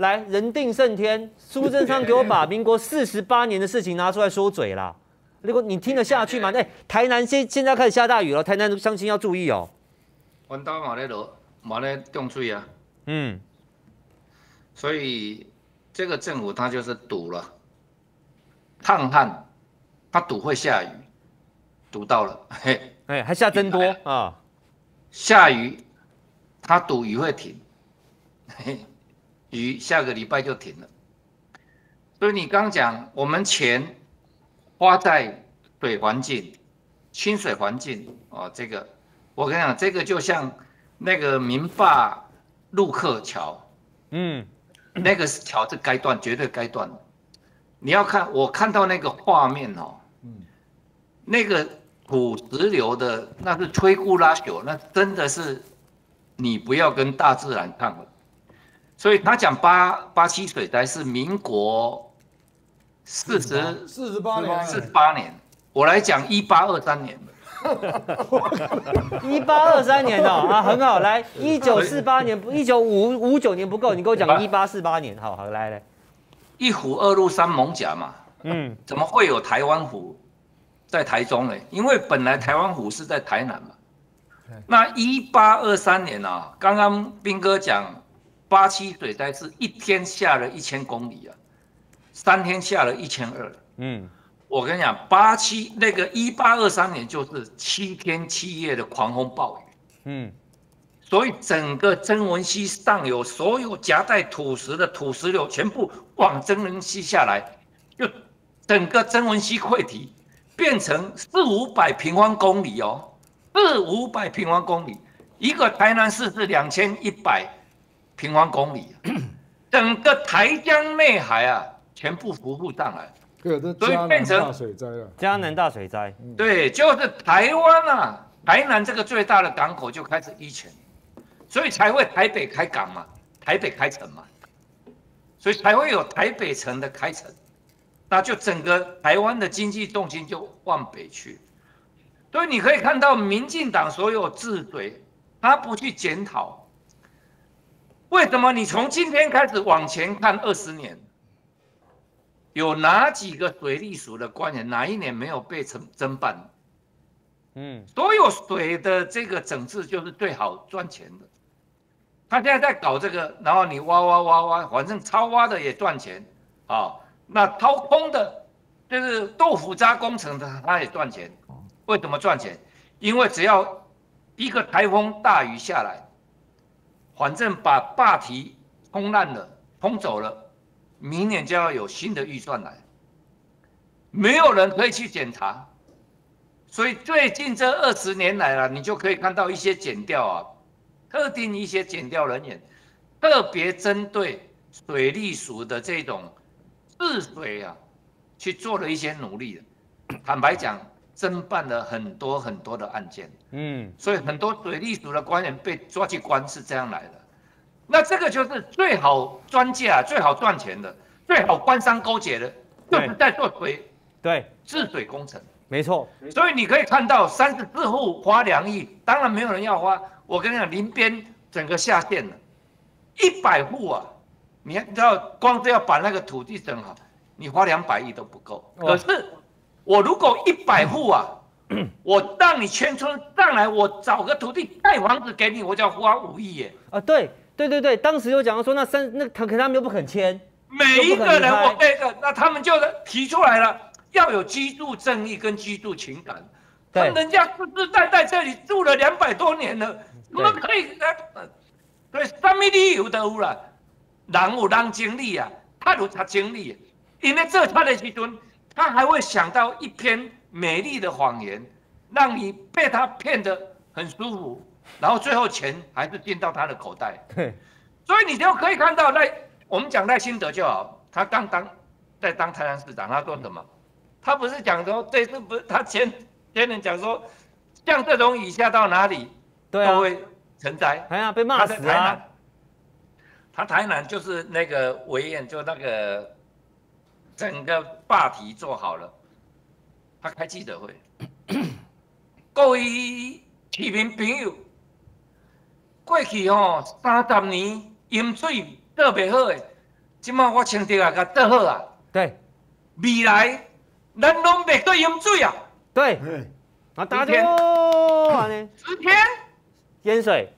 来，人定胜天，苏贞昌给我把民国四十八年的事情拿出来说嘴啦。如果你听得下去吗？哎，台南现现在开始下大雨了，台南乡亲要注意哦。温刀马咧落，马咧冻水啊。嗯。所以这个政府他就是赌了，抗旱，他赌会下雨，赌到了，嘿，哎，还下真多啊。下雨，他赌雨会停，嘿，雨下个礼拜就停了。所以你刚讲，我们钱。花在水环境、清水环境哦，这个我跟你讲，这个就像那个民坝陆客桥，嗯，那个桥是该断，绝对该断。你要看，我看到那个画面哦，嗯，那个土石流的那是摧枯拉朽，那真的是你不要跟大自然抗了。所以他讲八八七水灾是民国。四十四十八年，四十八年，我来讲一八二三年一八二三年哦啊，很好，来一九四八年不，一九五五九年不够，你给我讲一八四八年，好好来来，一虎二鹿三猛甲嘛，嗯，怎么会有台湾虎在台中呢？因为本来台湾虎是在台南嘛，那一八二三年啊，刚刚兵哥讲八七水灾是一天下了一千公里啊。三天下了一千二，嗯，我跟你讲，八七那个一八二三年就是七天七夜的狂风暴雨，嗯，所以整个曾文溪上游所有夹带土石的土石流全部往曾文溪下来，就整个曾文溪溃堤变成四五百平方公里哦，四五百平方公里，一个台南市是两千一百平方公里，整个台江内海啊。全部浮复上来，所以变成大水灾了。江南大水灾，对，就是台湾啊，台南这个最大的港口就开始淤钱，所以才会台北开港嘛，台北开城嘛，所以才会有台北城的开城，那就整个台湾的经济重心就往北去。所以你可以看到，民进党所有治水，他不去检讨，为什么？你从今天开始往前看二十年。有哪几个水利署的官员哪一年没有被惩侦办？嗯，所有水的这个整治就是最好赚钱的。他现在在搞这个，然后你挖挖挖挖，反正超挖的也赚钱啊。那掏空的，就是豆腐渣工程的，他也赚钱。为什么赚钱？因为只要一个台风大雨下来，反正把坝堤冲烂了，冲走了。明年就要有新的预算来，没有人可以去检查，所以最近这二十年来了，你就可以看到一些减掉啊，特定一些减掉人员，特别针对水利署的这种治水啊，去做了一些努力。坦白讲，侦办了很多很多的案件，嗯，所以很多水利署的官员被抓去关是这样来的。那这个就是最好专家、最好赚钱的、最好官商勾结的，就是在做水，对治水工程，没错。所以你可以看到三十四户花两亿，当然没有人要花。我跟你讲，林边整个下线了，一百户啊，你知道光是要把那个土地整好，你花两百亿都不够。可是我如果一百户啊，我让你全村上来，我找个土地盖房子给你，我就要花五亿耶。啊，对。对对对，当时有讲到说，那三那可可他们又不肯签，每一个人我那个，那他们就提出来了，要有居住正义跟居住情感。对，人家世世代代这里住了两百多年了，我们可以呃，对，什么理由都有了，人有人经历啊，他有他经历，因为这他的时阵，他还会想到一篇美丽的谎言，让你被他骗得很舒服。然后最后钱还是进到他的口袋，所以你就可以看到赖，我们讲赖清德就好，他刚当在当台南市长，他说什么？他不是讲说这次不是他前前人讲说，像这种雨下到哪里都会成灾，哎呀被骂死啊！他台南就是那个维演，就那个整个坝堤做好了，他开记者会，各位市民朋友。过去吼三十年饮水倒袂好诶，今麦我清掉啊，甲倒好啊，对。未来咱拢袂对饮水啊，对，对，啊，大家哦，十天。淹水，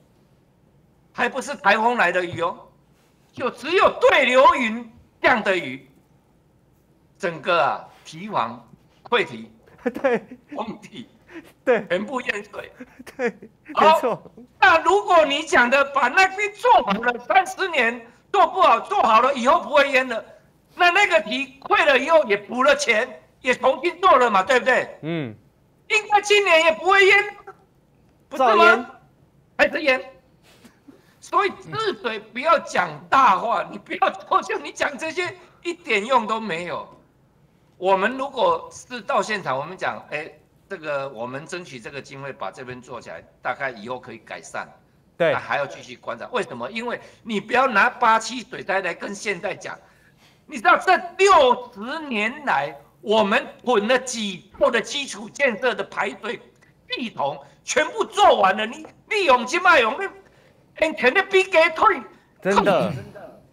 还不是台风来的雨哦，就只有对流云这样的雨，整个啊堤防溃堤、对荒地对全部淹水。对，没好错，那如果你讲的把那边做好了，三十年做不好，做好了以后不会淹了，那那个题溃了以后也补了钱，也重新做了嘛，对不对？嗯，应该今年也不会淹，不是吗？还是淹？所以治水不要讲大话，你不要说像你讲这些一点用都没有。我们如果是到现场，我们讲，哎，这个我们争取这个经费把这边做起来，大概以后可以改善。对那，还要继续观察。为什么？因为你不要拿八七水灾来跟现在讲，你知道这六十年来，我们滚了几破的基础建设的排水系统全部做完了，你利用金麦用，你全的比给退，真的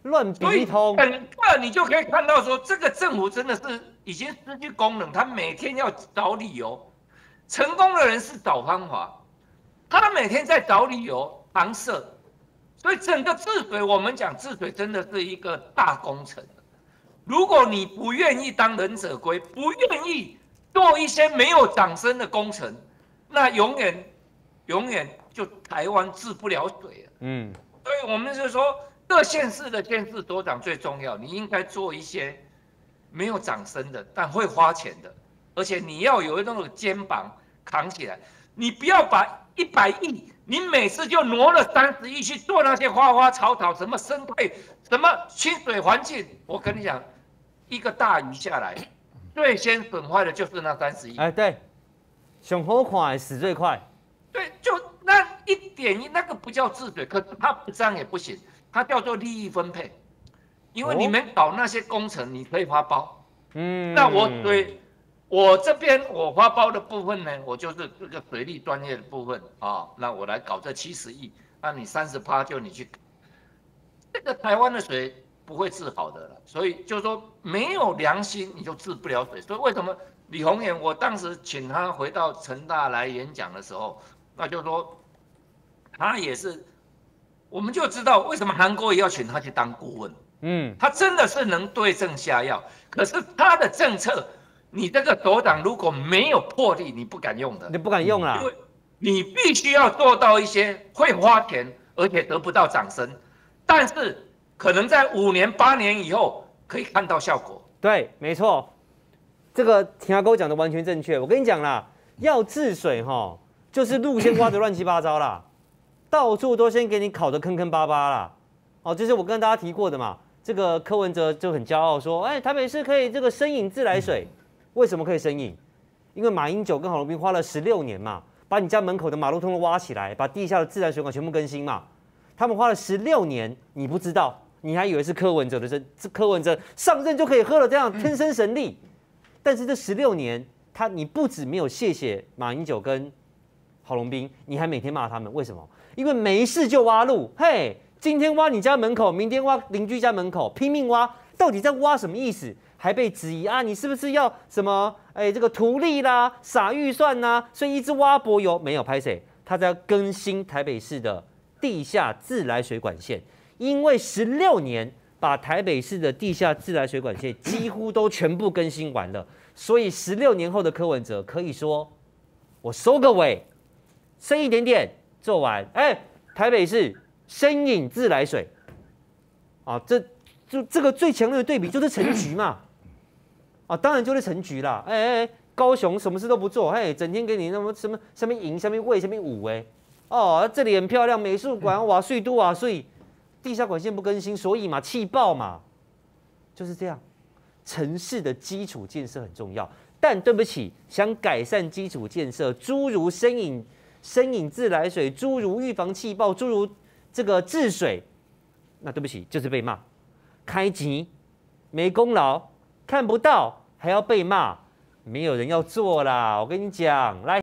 乱所以比一通，整个你就可以看到说，这个政府真的是已经失去功能，他每天要找理由。成功的人是找方法，他每天在找理由搪塞，所以整个治水，我们讲治水真的是一个大工程。如果你不愿意当忍者龟，不愿意做一些没有掌声的工程，那永远永远就台湾治不了水了。嗯，所以我们是说，各县市的县市所长最重要，你应该做一些没有掌声的，但会花钱的，而且你要有那种肩膀扛起来，你不要把一百亿，你每次就挪了三十亿去做那些花花草草，什么生态，什么清水环境，我跟你讲，一个大雨下来，最先损坏的就是那三十亿。哎对，熊好看死最快，对，就那一点一那个不叫治水，可是它不这样也不行，它叫做利益分配，因为哦你们搞那些工程，你可以发包，嗯，那我对我这边我发包的部分呢，我就是这个水利专业的部分啊，那我来搞这七十亿，那你三十趴就你去，这个台湾的水不会治好的了，所以就是说没有良心你就治不了水，所以为什么李宏远我当时请他回到成大来演讲的时候，那就说他也是，我们就知道为什么韩国也要请他去当顾问。嗯，他真的是能对症下药，可是他的政策，你这个首长如果没有魄力，你不敢用的你，不敢用啦因，为你必须要做到一些会花钱而且得不到掌声，但是可能在五年八年以后可以看到效果。对，没错，这个田阿哥讲的完全正确。我跟你讲啦，要治水哈，就是路先挖的乱七八糟啦，到处都先给你烤的坑坑巴巴啦。哦，就是我跟大家提过的嘛。这个柯文哲就很骄傲说，哎，台北市可以这个生饮自来水，为什么可以生饮？因为马英九跟郝龙斌花了十六年嘛，把你家门口的马路通通挖起来，把地下的自来水管全部更新嘛。他们花了十六年，你不知道，你还以为是柯文哲的这这柯文哲上任就可以喝了这样天生神力，但是这十六年，他你不止没有谢谢马英九跟郝龙斌，你还每天骂他们，为什么？因为没事就挖路，嘿，今天挖你家门口，明天挖邻居家门口，拼命挖，到底在挖什么意思？还被质疑啊，你是不是要什么？哎，这个图利啦，撒预算呐、所以一直挖柏油，没有拍谁？他在更新台北市的地下自来水管线，因为十六年把台北市的地下自来水管线几乎都全部更新完了，所以十六年后的柯文哲可以说，我收个尾，剩一点点做完，哎，台北市深饮自来水，啊，这就这个最强烈的对比就是陈菊嘛，啊，当然就是陈菊啦，哎哎哎，高雄什么事都不做，嘿，整天给你那么什么上面赢，上面喂，上面舞，哎，哦，这里很漂亮，美术馆瓦碎都瓦碎，地下管线不更新，所以嘛，气爆嘛，就是这样。城市的基础建设很重要，但对不起，想改善基础建设，诸如深饮、深饮自来水，诸如预防气爆，诸如这个治水，那对不起，就是被骂，开机没功劳，看不到还要被骂，没有人要做啦。我跟你讲，来。